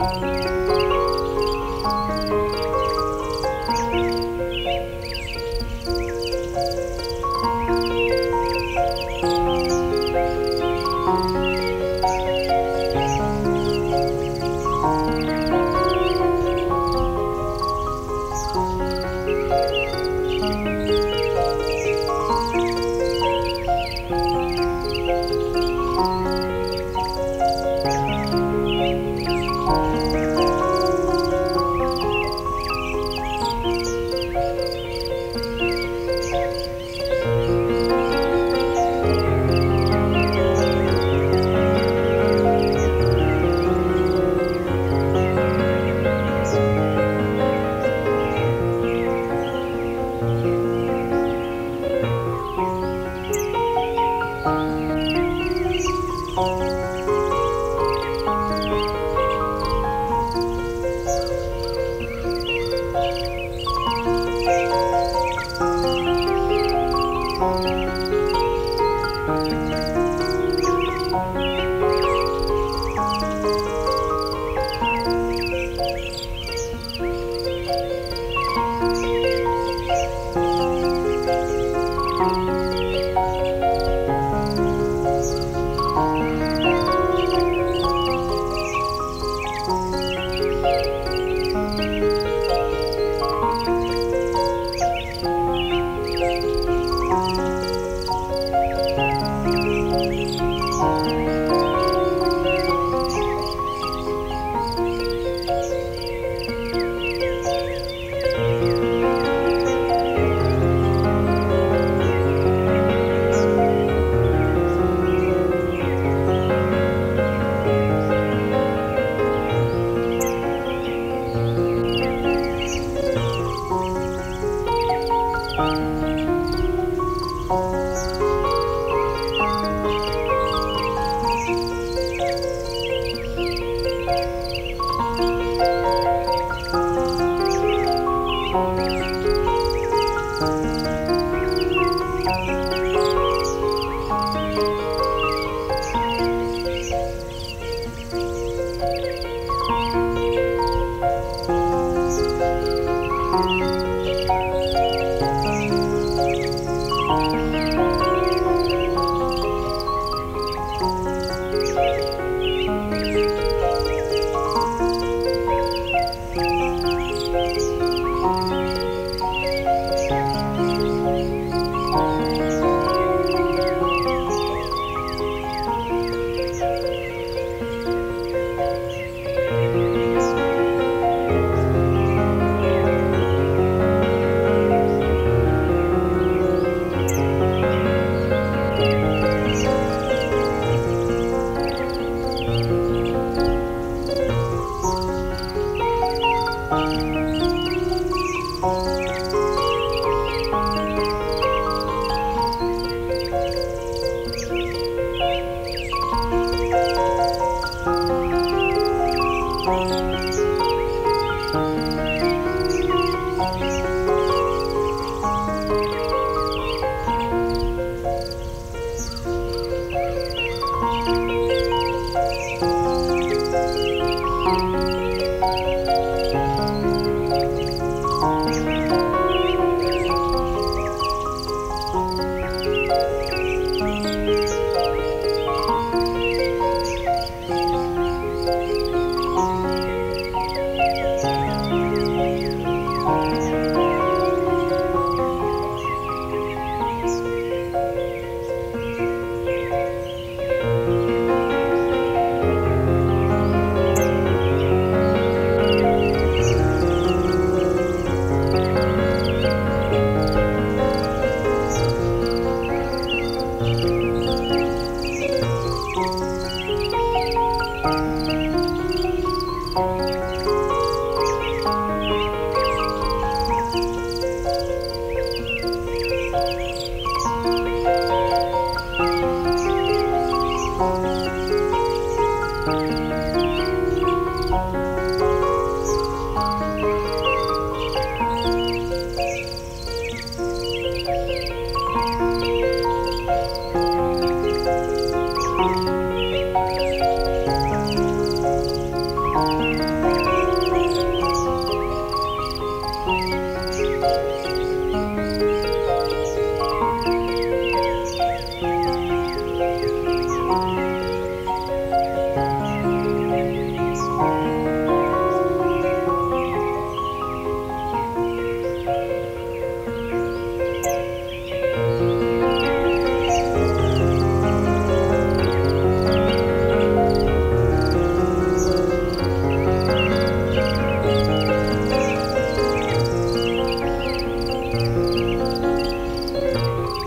Música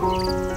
Música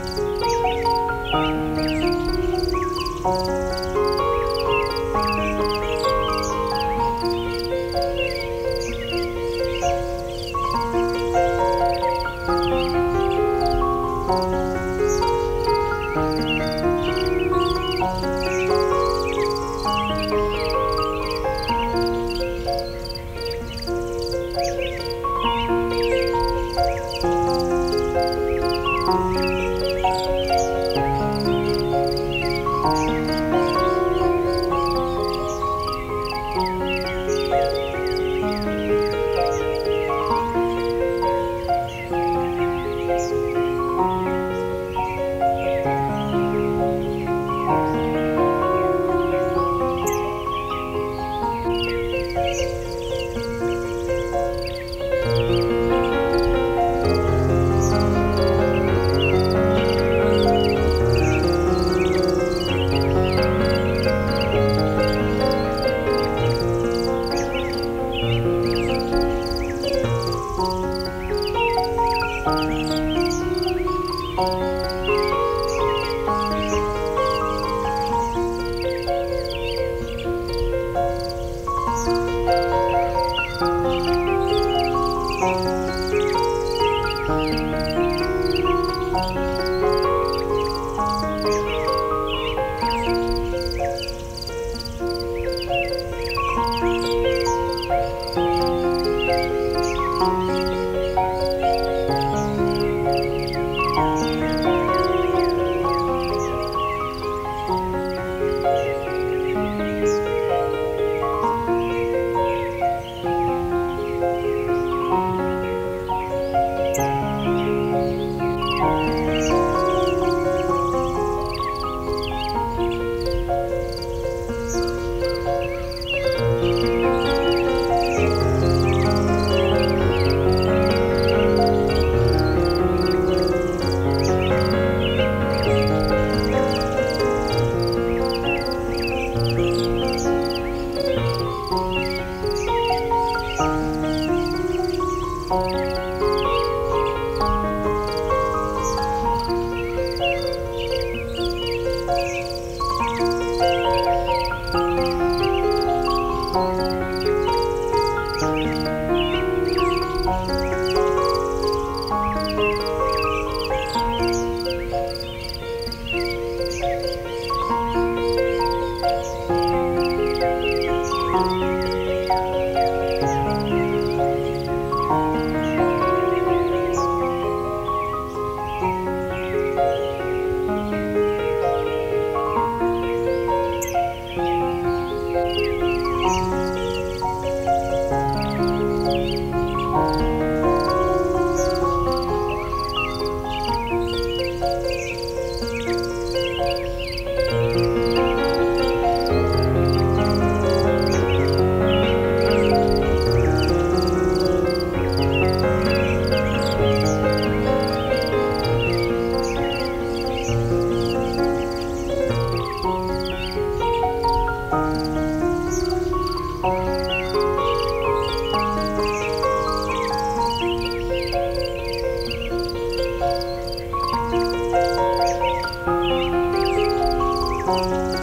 Música